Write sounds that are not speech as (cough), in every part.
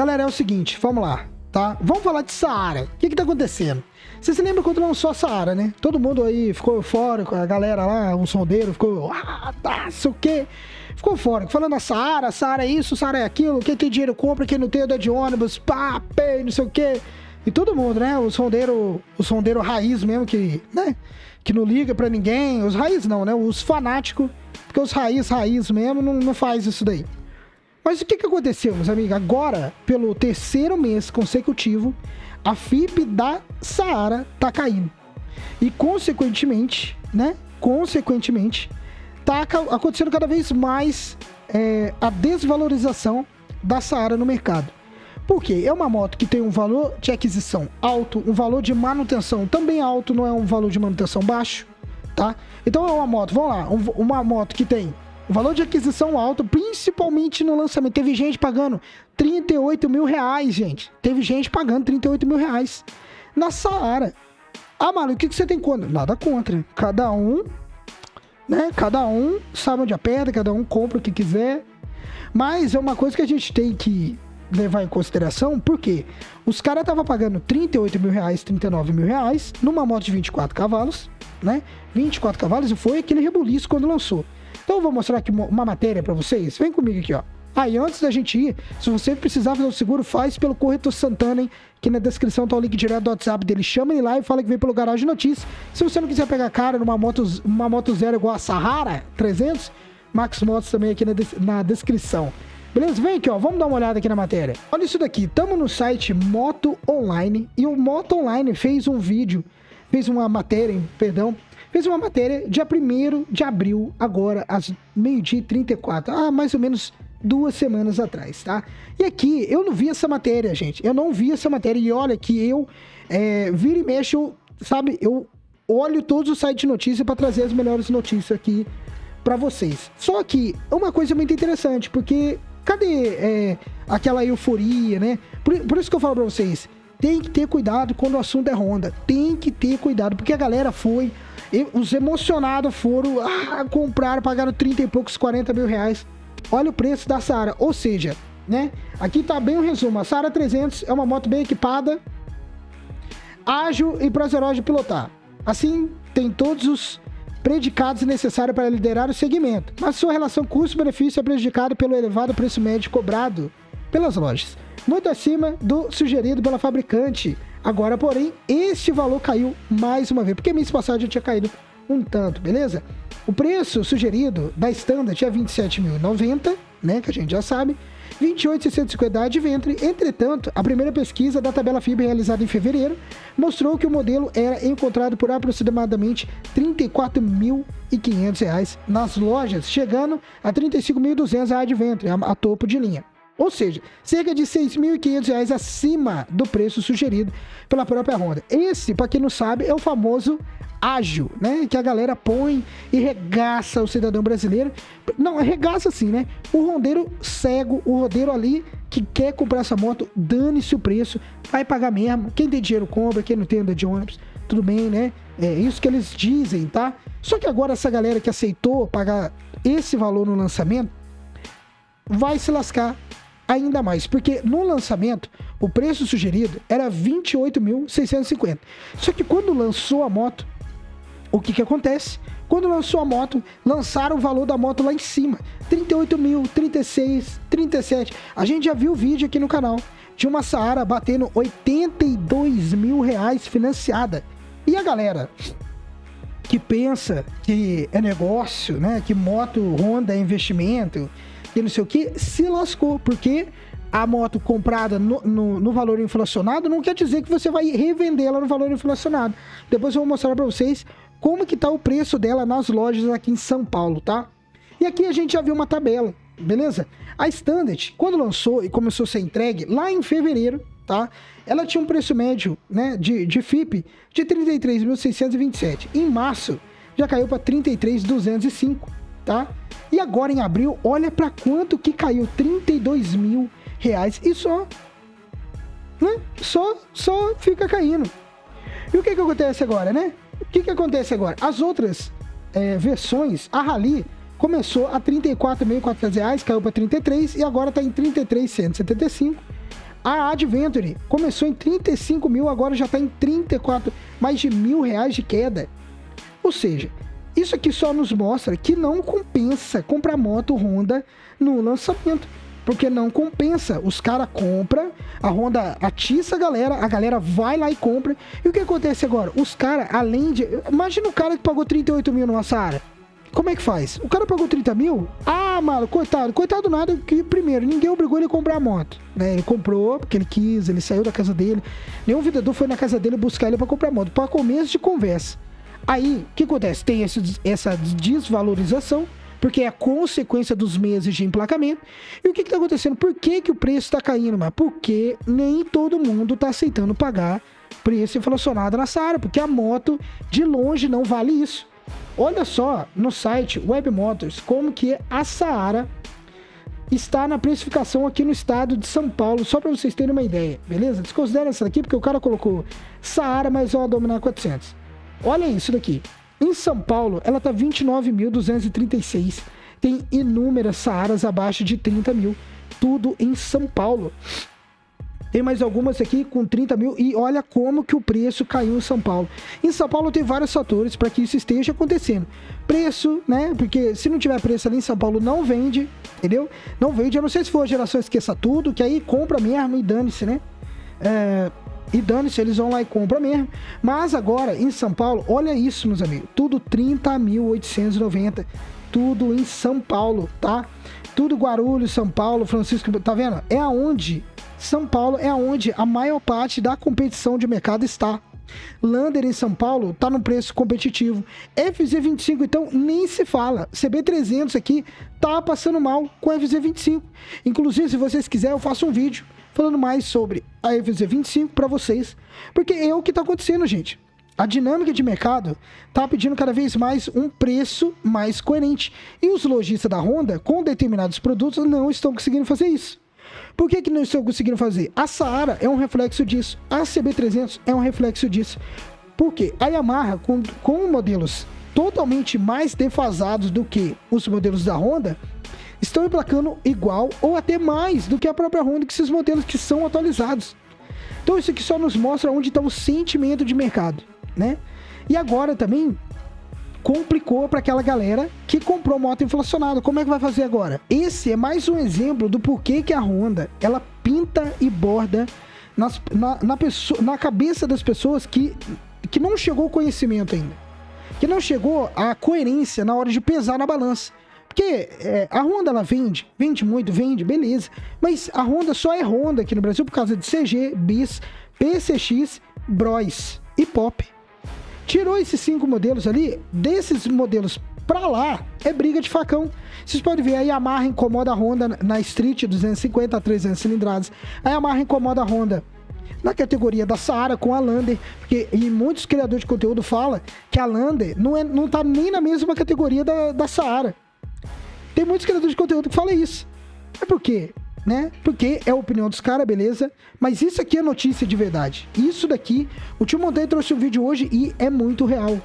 Galera, é o seguinte, vamos lá, tá? Vamos falar de Saara. O que que tá acontecendo? Você se lembra quando lançou a Saara, né? Todo mundo aí ficou eufórico, a galera lá, o sondeiro ficou, ah, tá, sei o quê. Ficou eufórico, falando a Saara, Saara é isso, Saara é aquilo, quem tem dinheiro compra, quem não tem anda de ônibus, pá, pé, não sei o quê. E todo mundo, né? O sondeiro, o sondeiro raiz mesmo, que, né? Que não liga pra ninguém. Os raiz não, né? Os fanáticos, porque os raiz, raiz mesmo, não, não faz isso daí. Mas o que, que aconteceu, meus amigos? Agora, pelo terceiro mês consecutivo, a FIP da Saara tá caindo. E, consequentemente, né? Consequentemente, tá acontecendo cada vez mais é, a desvalorização da Saara no mercado. Por quê? É uma moto que tem um valor de aquisição alto, um valor de manutenção também alto, não é um valor de manutenção baixo, tá? Então é uma moto, vamos lá, um, uma moto que tem um valor de aquisição alto, principalmente no lançamento. Teve gente pagando 38 mil reais, gente. Teve gente pagando 38 mil reais na Saara. Ah, mano, o que, que você tem contra? Nada contra. Cada um, né? Cada um sabe onde aperta, cada um compra o que quiser. Mas é uma coisa que a gente tem que levar em consideração, porque os caras estavam pagando 38 mil reais, 39 mil reais numa moto de 24 cavalos, né? 24 cavalos e foi aquele rebuliço quando lançou. Então eu vou mostrar aqui uma matéria para vocês. Vem comigo aqui, ó. Aí, ah, antes da gente ir, se você precisar fazer o seguro, faz pelo Corretor Santana, hein? Que na descrição tá o link direto do WhatsApp dele. Chama ele lá e fala que veio pelo Garagem Notícias. Se você não quiser pegar cara numa moto, uma moto zero igual a Sahara 300, Max Motos também aqui na, na descrição. Beleza? Vem aqui, ó. Vamos dar uma olhada aqui na matéria. Olha isso daqui. Tamo no site Moto Online e o Moto Online fez um vídeo, fez uma matéria, perdão, fez uma matéria dia 1 de abril, agora, às meio-dia e 34. Ah, mais ou menos duas semanas atrás, tá? E aqui, eu não vi essa matéria, gente. Eu não vi essa matéria. E olha que eu, é, vira e mexe, eu, sabe, eu olho todos os sites de notícia para trazer as melhores notícias aqui para vocês. Só que uma coisa muito interessante, porque cadê é, aquela euforia, né? Por, por isso que eu falo para vocês, tem que ter cuidado quando o assunto é Honda. Tem que ter cuidado, porque a galera foi os emocionados foram, ah, compraram, pagaram 30 e poucos, 40 mil reais. Olha o preço da Sara. Ou seja, né? Aqui tá bem o resumo. A Sara 300 é uma moto bem equipada, ágil e prazerosa de pilotar. Assim, tem todos os predicados necessários para liderar o segmento, mas sua relação custo-benefício é prejudicada pelo elevado preço médio cobrado pelas lojas, muito acima do sugerido pela fabricante Agora, porém, este valor caiu mais uma vez, porque mês passado já tinha caído um tanto, beleza? O preço sugerido da Standard é 27.090, né, que a gente já sabe, 28.650 de ventre. Entretanto, a primeira pesquisa da tabela FIB realizada em fevereiro mostrou que o modelo era encontrado por aproximadamente R$ 34.500 nas lojas, chegando a R$ 35.200 de ventre, a, a topo de linha. Ou seja, cerca de R$ 6.500 acima do preço sugerido pela própria Honda. Esse, para quem não sabe, é o famoso ágil, né? Que a galera põe e regaça o cidadão brasileiro. Não, regaça assim, né? O rondeiro cego, o rodeiro ali que quer comprar essa moto, dane-se o preço, vai pagar mesmo. Quem tem dinheiro compra, quem não tem anda de ônibus, tudo bem, né? É isso que eles dizem, tá? Só que agora essa galera que aceitou pagar esse valor no lançamento vai se lascar ainda mais, porque no lançamento o preço sugerido era 28.650. Só que quando lançou a moto, o que que acontece? Quando lançou a moto, lançaram o valor da moto lá em cima, 38 mil, 36, 37. A gente já viu o vídeo aqui no canal de uma Saara batendo 82 mil reais financiada. E a galera que pensa que é negócio, né? Que moto Honda é investimento, e não sei o que, se lascou, porque a moto comprada no, no, no, valor inflacionado não quer dizer que você vai revendê-la no valor inflacionado. Depois eu vou mostrar para vocês como que tá o preço dela nas lojas aqui em São Paulo, tá? E aqui a gente já viu uma tabela, beleza? A Standard, quando lançou e começou a ser entregue lá em fevereiro, tá? Ela tinha um preço médio, né, de, de FIP de 33.627. Em março já caiu para 33.205, tá? E agora em abril, olha para quanto que caiu, 32 mil reais e só, né? Só, só fica caindo. E o que que acontece agora, né? O que que acontece agora? As outras é, versões, a Rally começou a 34.400 reais, caiu para 33 e agora está em 33.175. A Adventure começou em 35 mil, agora já está em 34, mais de mil reais de queda. Ou seja, isso aqui só nos mostra que não compensa comprar moto Honda no lançamento. Porque não compensa. Os caras compram, a Honda atiça a galera, a galera vai lá e compra. E o que acontece agora? Os caras, além de. Imagina o cara que pagou 38 mil numa Saara. Como é que faz? O cara pagou 30 mil? Ah, mano, coitado. Coitado nada que, primeiro, ninguém obrigou ele a comprar a moto. Né? Ele comprou porque ele quis, ele saiu da casa dele. Nenhum vendedor foi na casa dele buscar ele para comprar a moto. Para começo de conversa. Aí, o que acontece? Tem esse, essa desvalorização, porque é a consequência dos meses de emplacamento. E o que está acontecendo? Por que, que o preço está caindo? Mas porque nem todo mundo está aceitando pagar preço inflacionado na Saara, porque a moto de longe não vale isso. Olha só no site Web Motors como que a Saara está na precificação aqui no estado de São Paulo, só para vocês terem uma ideia, beleza? Desconsidera essa daqui porque o cara colocou Saara, mas ó, dominar 400. Olha isso daqui. Em São Paulo, ela tá 29.236. Tem inúmeras Saaras abaixo de 30 mil. Tudo em São Paulo. Tem mais algumas aqui com 30 mil e olha como que o preço caiu em São Paulo. Em São Paulo tem vários fatores para que isso esteja acontecendo. Preço, né? Porque se não tiver preço ali em São Paulo, não vende, entendeu? Não vende. Eu não sei se for a geração esqueça tudo, que aí compra mesmo e dane-se, né? É, e dane-se, eles vão lá e compram mesmo. Mas agora, em São Paulo, olha isso, meus amigos. Tudo 30.890. Tudo em São Paulo, tá? Tudo Guarulhos, São Paulo, Francisco, tá vendo? É aonde São Paulo é aonde a maior parte da competição de mercado está. Lander em São Paulo tá no preço competitivo. FZ25 então nem se fala. CB300 aqui tá passando mal com a FZ25. Inclusive, se vocês quiserem, eu faço um vídeo falando mais sobre a FZ25 para vocês, porque é o que está acontecendo, gente. A dinâmica de mercado está pedindo cada vez mais um preço mais coerente. E os lojistas da Honda, com determinados produtos, não estão conseguindo fazer isso. Por que, que não estão conseguindo fazer? A Saara é um reflexo disso. A CB300 é um reflexo disso. Porque a Yamaha, com, com modelos totalmente mais defasados do que os modelos da Honda, estão emplacando igual ou até mais do que a própria Honda que esses modelos que são atualizados. Então isso aqui só nos mostra onde está o sentimento de mercado, né? E agora também complicou para aquela galera que comprou moto inflacionada. Como é que vai fazer agora? Esse é mais um exemplo do porquê que a Honda ela pinta e borda nas, na, na, pessoa, na cabeça das pessoas que, que não chegou o conhecimento ainda. Que não chegou a coerência na hora de pesar na balança. Porque é, a Honda ela vende, vende muito, vende, beleza. Mas a Honda só é Honda aqui no Brasil por causa de CG, BIS, PCX, Bros e Pop. Tirou esses cinco modelos ali, desses modelos pra lá, é briga de facão. Vocês podem ver, a Yamaha incomoda a Honda na Street 250 a 300 cilindradas. A Yamaha incomoda a Honda na categoria da Saara com a Lander, porque e muitos criadores de conteúdo falam que a Lander não, é, não tá nem na mesma categoria da, da Saara. Tem muitos criadores de conteúdo que falam isso. É por quê? Né? Porque é a opinião dos caras, beleza? Mas isso aqui é notícia de verdade. Isso daqui, o tio Montanha trouxe um vídeo hoje e é muito real.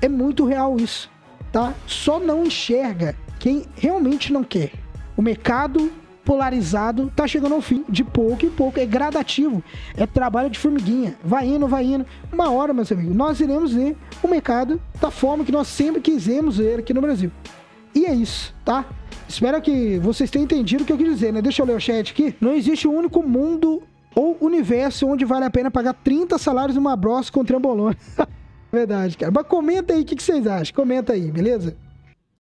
É muito real isso, tá? Só não enxerga quem realmente não quer. O mercado polarizado tá chegando ao fim, de pouco em pouco, é gradativo, é trabalho de formiguinha, vai indo, vai indo. Uma hora, meus amigos, nós iremos ver o mercado da forma que nós sempre quisemos ver aqui no Brasil. E é isso, tá? Espero que vocês tenham entendido o que eu quis dizer, né? Deixa eu ler o chat aqui. Não existe um único mundo ou universo onde vale a pena pagar 30 salários numa brossa com trambolona. (laughs) Verdade, cara. Mas comenta aí o que, que vocês acham. Comenta aí, beleza?